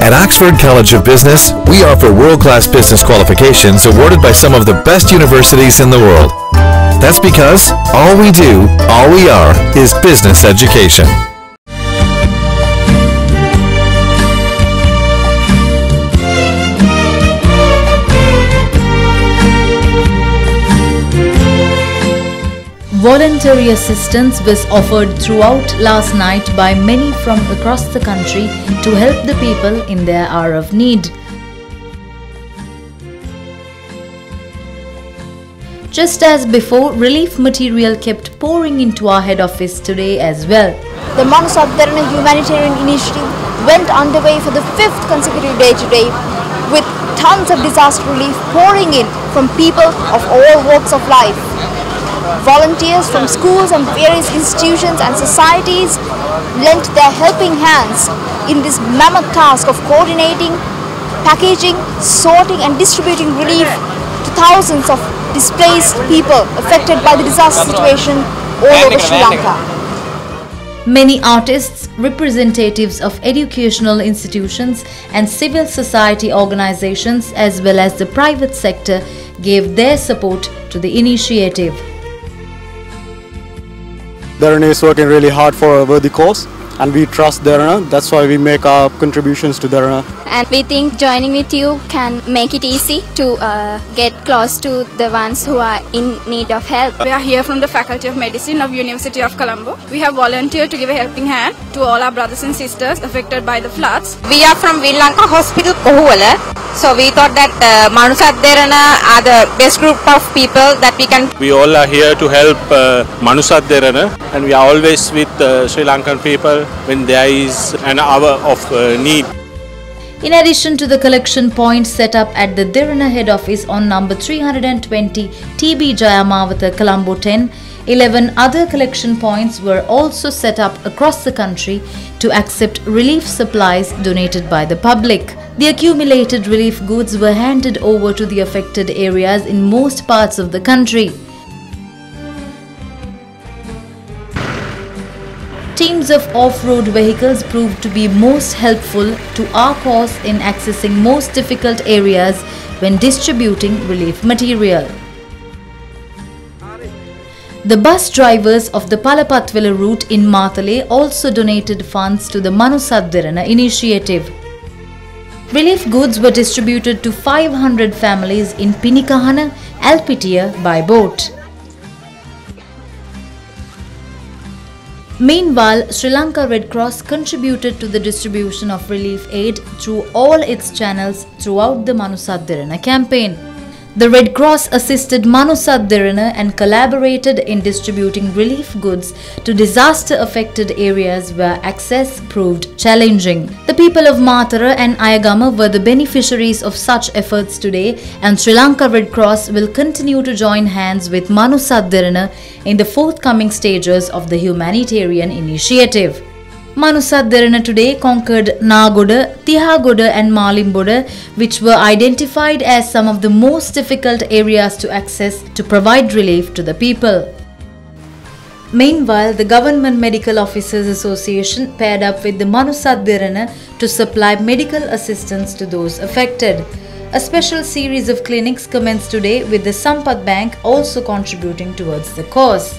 At Oxford College of Business, we offer world-class business qualifications awarded by some of the best universities in the world. That's because all we do, all we are, is business education. Voluntary assistance was offered throughout last night by many from across the country to help the people in their hour of need. Just as before, relief material kept pouring into our head office today as well. The Manusath Derana humanitarian initiative went underway for the fifth consecutive day today with tons of disaster relief pouring in from people of all walks of life. Volunteers from schools and various institutions and societies lent their helping hands in this mammoth task of coordinating, packaging, sorting and distributing relief to thousands of displaced people affected by the disaster situation all over Sri Lanka. Many artists, representatives of educational institutions and civil society organizations as well as the private sector gave their support to the initiative. Derana is working really hard for a worthy cause and we trust Derana. That's why we make our contributions to Derana. And we think joining with you can make it easy to uh, get close to the ones who are in need of help. We are here from the Faculty of Medicine of University of Colombo. We have volunteered to give a helping hand to all our brothers and sisters affected by the floods. We are from Vinlanka Hospital, Kohuwala. So we thought that uh, Manusath Derana are the best group of people that we can. We all are here to help uh, Manusath Derana and we are always with uh, Sri Lankan people when there is an hour of uh, need. In addition to the collection point set up at the Derana head office on number 320 TB Jaya Mawatha, Colombo 10, 11 other collection points were also set up across the country to accept relief supplies donated by the public. The accumulated relief goods were handed over to the affected areas in most parts of the country. Teams of off-road vehicles proved to be most helpful to our cause in accessing most difficult areas when distributing relief material. The bus drivers of the Palapatwila route in Matale also donated funds to the Manusath Derana initiative. Relief goods were distributed to 500 families in Pinikahana, Elpitiya by boat. Meanwhile, Sri Lanka Red Cross contributed to the distribution of relief aid through all its channels throughout the Manusath Derana campaign. The Red Cross assisted Manusath Derana and collaborated in distributing relief goods to disaster-affected areas where access proved challenging. The people of Matara and Ayagama were the beneficiaries of such efforts today and Sri Lanka Red Cross will continue to join hands with Manusath Derana in the forthcoming stages of the humanitarian initiative. Manusath Derana today conquered Nagoda, Tihagoda and Malimboda which were identified as some of the most difficult areas to access to provide relief to the people. Meanwhile, the Government Medical Officers Association paired up with the Manusath Derana to supply medical assistance to those affected. A special series of clinics commenced today with the Sampath Bank also contributing towards the cause.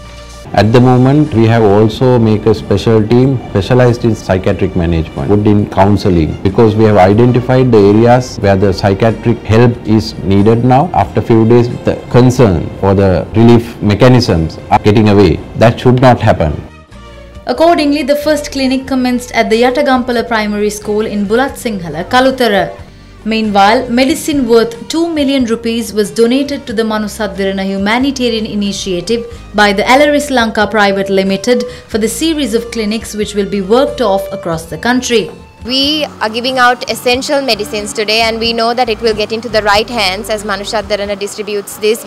At the moment, we have also make a special team specialized in psychiatric management, good in counseling, because we have identified the areas where the psychiatric help is needed now. After few days, the concern for the relief mechanisms are getting away. That should not happen. Accordingly, the first clinic commenced at the Yatagampala Primary School in Bulathsinhala, Kalutara. Meanwhile, medicine worth 2 million rupees was donated to the Manusath Derana humanitarian initiative by the Alaris Lanka Private Limited for the series of clinics which will be worked off across the country. We are giving out essential medicines today and we know that it will get into the right hands as Manusath Derana distributes this.